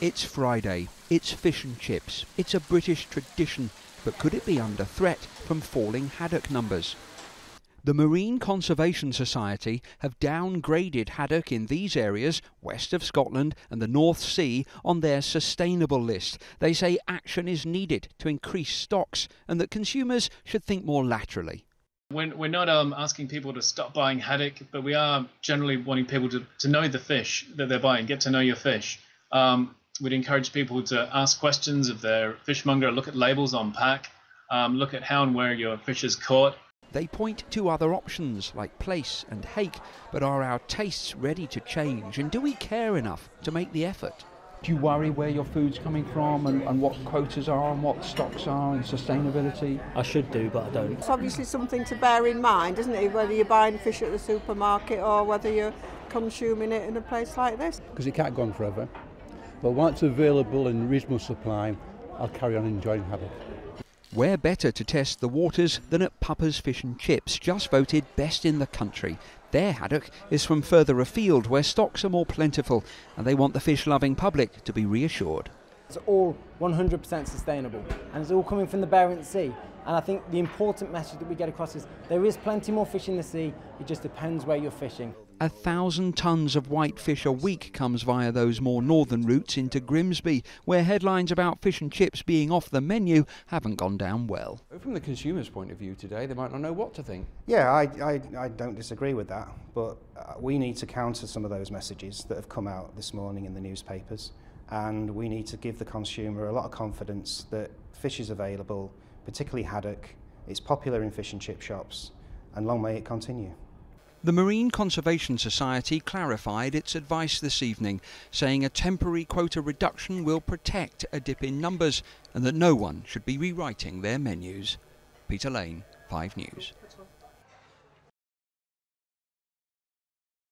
It's Friday, it's fish and chips, it's a British tradition, but could it be under threat from falling haddock numbers? The Marine Conservation Society have downgraded haddock in these areas, west of Scotland and the North Sea, on their sustainable list. They say action is needed to increase stocks and that consumers should think more laterally. We're, not um, asking people to stop buying haddock, but we are generally wanting people to, to know the fish that they're buying, get to know your fish. Um, we'd encourage people to ask questions of their fishmonger, look at labels on pack, um, look at how and where your fish is caught. They point to other options like plaice and hake, but are our tastes ready to change and do we care enough to make the effort? Do you worry where your food's coming from and, and what quotas are and what stocks are and sustainability? I should do, but I don't. It's obviously something to bear in mind, isn't it? Whether you're buying fish at the supermarket or whether you're consuming it in a place like this. Because it can't go on forever. But once available in reasonable supply, I'll carry on enjoying haddock. Where better to test the waters than at Papa's Fish and Chips, just voted best in the country. Their haddock is from further afield where stocks are more plentiful and they want the fish loving public to be reassured. It's all 100% sustainable and it's all coming from the Barents Sea. And I think the important message that we get across is there is plenty more fish in the sea, it just depends where you're fishing. A thousand tonnes of white fish a week comes via those more northern routes into Grimsby, where headlines about fish and chips being off the menu haven't gone down well. From the consumer's point of view today, they might not know what to think. Yeah, I, I, I don't disagree with that, but uh, we need to counter some of those messages that have come out this morning in the newspapers, and we need to give the consumer a lot of confidence that fish is available, particularly haddock. It's popular in fish and chip shops, and long may it continue. The Marine Conservation Society clarified its advice this evening, saying a temporary quota reduction will protect a dip in numbers and that no one should be rewriting their menus. Peter Lane, 5 News.